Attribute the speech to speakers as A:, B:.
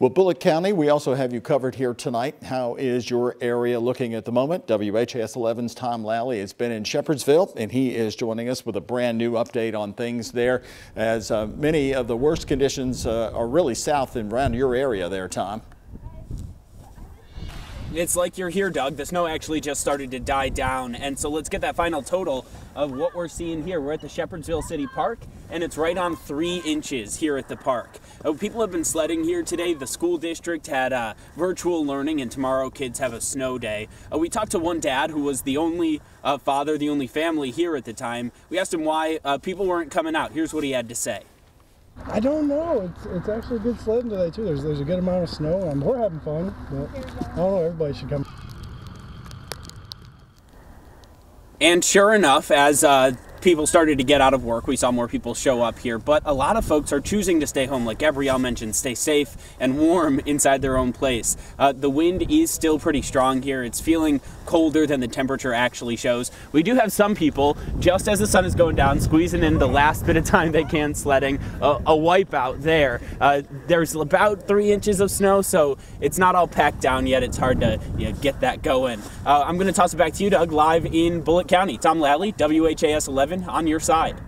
A: Well, Bullitt County, we also have you covered here tonight. How is your area looking at the moment? WHAS 11's Tom Lally has been in Shepherdsville, and he is joining us with a brand new update on things there, as uh, many of the worst conditions uh, are really south and around your area there, Tom.
B: It's like you're here, Doug. The snow actually just started to die down. And so let's get that final total of what we're seeing here. We're at the Shepherdsville City Park, and it's right on three inches here at the park. Oh, people have been sledding here today. The school district had uh, virtual learning, and tomorrow kids have a snow day. Uh, we talked to one dad who was the only uh, father, the only family here at the time. We asked him why uh, people weren't coming out. Here's what he had to say.
C: I don't know. It's, it's actually good sledding today too. There's there's a good amount of snow. and we're having fun, but I don't know. Everybody should come.
B: And sure enough, as uh, people started to get out of work. We saw more people show up here, but a lot of folks are choosing to stay home. Like Gabrielle mentioned, stay safe and warm inside their own place. Uh, the wind is still pretty strong here. It's feeling colder than the temperature actually shows. We do have some people, just as the sun is going down, squeezing in the last bit of time they can sledding. Uh, a wipeout there. Uh, there's about three inches of snow, so it's not all packed down yet. It's hard to you know, get that going. Uh, I'm going to toss it back to you, Doug, live in Bullitt County. Tom Lally, WHAS 11 on your side.